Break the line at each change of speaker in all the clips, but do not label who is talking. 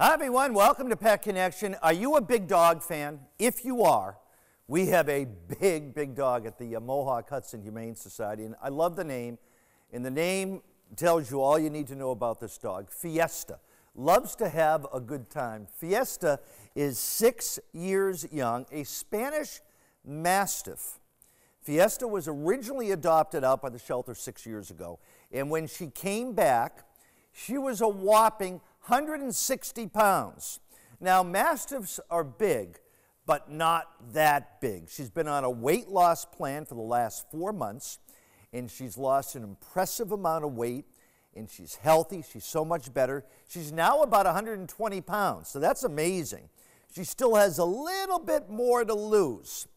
Hi, everyone. Welcome to Pet Connection. Are you a big dog fan? If you are, we have a big, big dog at the uh, Mohawk Hudson Humane Society, and I love the name. And the name tells you all you need to know about this dog. Fiesta loves to have a good time. Fiesta is six years young, a Spanish Mastiff. Fiesta was originally adopted out by the shelter six years ago, and when she came back, she was a whopping 160 pounds. Now, Mastiffs are big, but not that big. She's been on a weight loss plan for the last four months, and she's lost an impressive amount of weight, and she's healthy. She's so much better. She's now about 120 pounds, so that's amazing. She still has a little bit more to lose,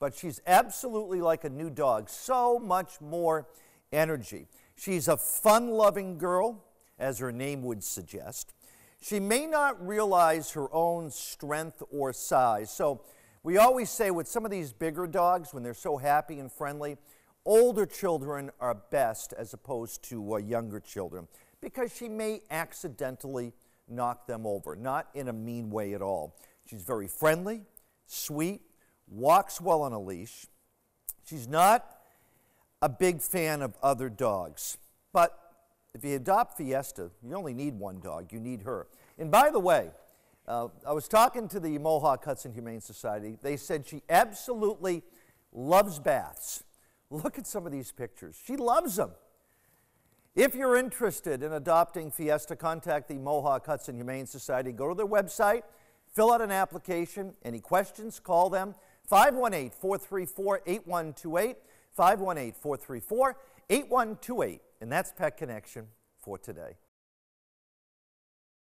but she's absolutely like a new dog, so much more energy. She's a fun loving girl, as her name would suggest. She may not realize her own strength or size. So we always say with some of these bigger dogs, when they're so happy and friendly, older children are best as opposed to uh, younger children because she may accidentally knock them over, not in a mean way at all. She's very friendly, sweet, walks well on a leash. She's not a big fan of other dogs, but if you adopt Fiesta, you only need one dog, you need her. And by the way, uh, I was talking to the Mohawk Hudson Humane Society. They said she absolutely loves baths. Look at some of these pictures. She loves them. If you're interested in adopting Fiesta, contact the Mohawk Hudson Humane Society. Go to their website, fill out an application. Any questions, call them 518 434 8128. 518 434 8128. And that's Pet Connection for today.